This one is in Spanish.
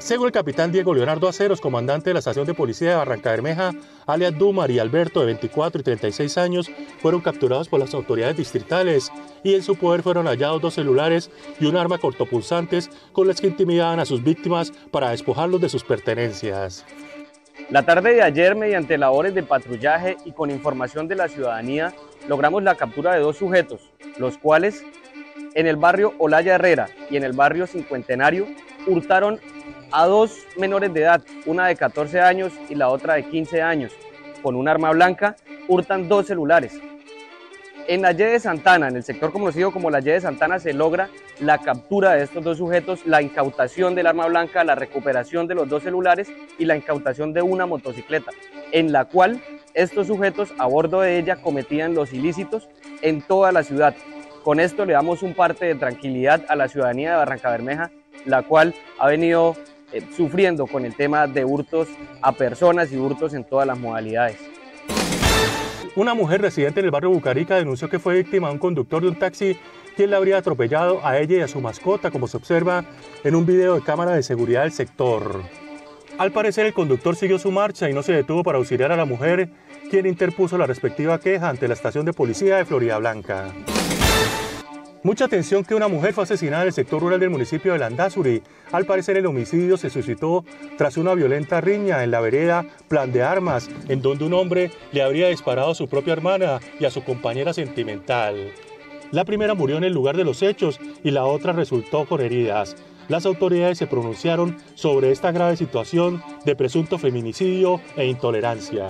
Según el capitán Diego Leonardo Aceros, comandante de la estación de policía de Barranca Bermeja, alias Dumar y Alberto, de 24 y 36 años, fueron capturados por las autoridades distritales y en su poder fueron hallados dos celulares y un arma cortopulsantes con las que intimidaban a sus víctimas para despojarlos de sus pertenencias. La tarde de ayer, mediante labores de patrullaje y con información de la ciudadanía, logramos la captura de dos sujetos, los cuales en el barrio Olaya Herrera y en el barrio Cincuentenario hurtaron a dos menores de edad, una de 14 años y la otra de 15 años, con un arma blanca, hurtan dos celulares. En la Y de Santana, en el sector conocido como la Y de Santana, se logra la captura de estos dos sujetos, la incautación del arma blanca, la recuperación de los dos celulares y la incautación de una motocicleta, en la cual estos sujetos a bordo de ella cometían los ilícitos en toda la ciudad. Con esto le damos un parte de tranquilidad a la ciudadanía de Barranca Bermeja, la cual ha venido eh, sufriendo con el tema de hurtos a personas y hurtos en todas las modalidades. Una mujer residente en el barrio Bucarica denunció que fue víctima de un conductor de un taxi quien la habría atropellado a ella y a su mascota, como se observa en un video de cámara de seguridad del sector. Al parecer el conductor siguió su marcha y no se detuvo para auxiliar a la mujer, quien interpuso la respectiva queja ante la estación de policía de Florida Blanca. Mucha atención que una mujer fue asesinada en el sector rural del municipio de Landazuri. Al parecer el homicidio se suscitó tras una violenta riña en la vereda Plan de Armas, en donde un hombre le habría disparado a su propia hermana y a su compañera sentimental. La primera murió en el lugar de los hechos y la otra resultó con heridas. Las autoridades se pronunciaron sobre esta grave situación de presunto feminicidio e intolerancia.